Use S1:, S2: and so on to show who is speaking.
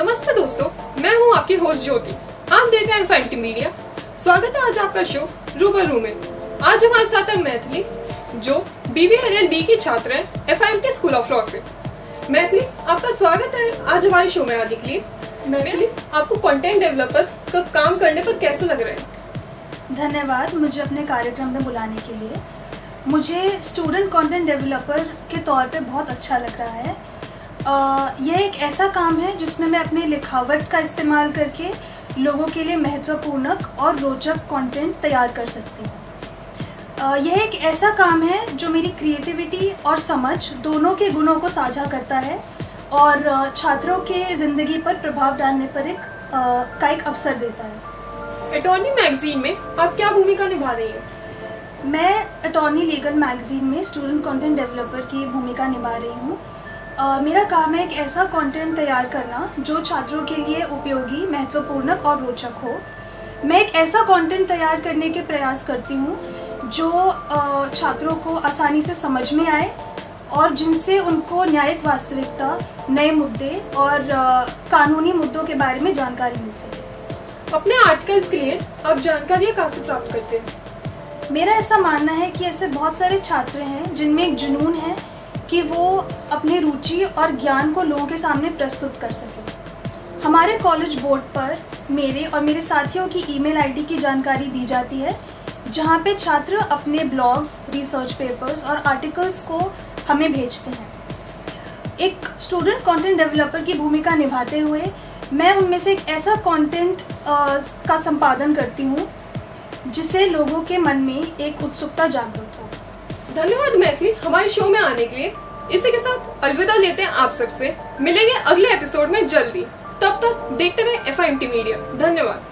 S1: नमस्ते दोस्तों, मैं हूँ आपकी होस्ट ज्योति। आप देख रहे हैं फैंटी मीडिया स्वागत है आज आपका शो रूबरू में। आज हमारे साथ है मैथिली, जो बीबीएलएलबी की छात्र है एफआईएमटी स्कूल ऑफ़ लॉ से। मैथिली, आपका स्वागत है आज हमारे शो में आने के लिए। मैथिली, आपको कंटेंट डेवलपर का काम करने पर कैसे लग रहा है?
S2: धन्यवाद मुझे अपने कार्यक्रम में बुलाने के लिए। मुझे स्टूडेंट कंटेंट डेवलपर के तौर पे बहुत अच्छा लग रहा है। यह एक ऐसा काम है जिसमें मैं अपने लिखावट का इस्तेमाल करके लोगों के लिए महत्वपूर्णक और रोचक कंटेंट तैयार कर सकती हूँ। यह एक ऐसा काम है जो मेरी क्रिएटिविटी और समझ दोनों के गुणों को साझा करता है और छात्रों के ज़िंदगी पर प्रभाव डालने पर एक का एक अवसर देता है।
S1: अटॉर्नी मैगजीन में आप क्या भूमिका निभा रही हैं?
S2: मैं अटॉर्नी लीगल मैगजीन में स्टूडेंट कंटेंट डेवलपर की भूमिका निभा रही हूँ। Uh, मेरा काम है एक ऐसा कंटेंट तैयार करना जो छात्रों के लिए उपयोगी महत्वपूर्ण और रोचक हो। मैं एक ऐसा कंटेंट तैयार करने के प्रयास करती हूँ जो uh, छात्रों को आसानी से समझ में आए और जिनसे उनको न्यायिक वास्तविकता नए मुद्दे और uh, कानूनी मुद्दों के बारे में जानकारी मिल सके।
S1: अपने आर्टिकल्स के लिए आप जानकारियाँ कहाँ से प्राप्त करते हैं?
S2: मेरा ऐसा मानना है कि ऐसे बहुत सारे छात्र हैं जिनमें एक जुनून है कि वो अपनी रुचि और ज्ञान को लोगों के सामने प्रस्तुत कर सकें। हमारे कॉलेज बोर्ड पर मेरे और मेरे साथियों की ईमेल आईडी की जानकारी दी जाती है, जहाँ पे छात्र अपने ब्लॉग्स रिसर्च पेपर्स और आर्टिकल्स को हमें भेजते हैं। एक स्टूडेंट कंटेंट डेवलपर की भूमिका निभाते हुए मैं उनमें से एक ऐसा कंटेंट का संपादन करती हूँ, जिससे लोगों के मन में एक उत्सुकता जागृत हो।
S1: धन्यवाद मैथिली हमारे शो में आने के लिए। इसी के साथ अलविदा लेते हैं आप सबसे। मिलेंगे अगले एपिसोड में जल्दी। तब तक देखते रहे एफ़ आई मीडिया धन्यवाद।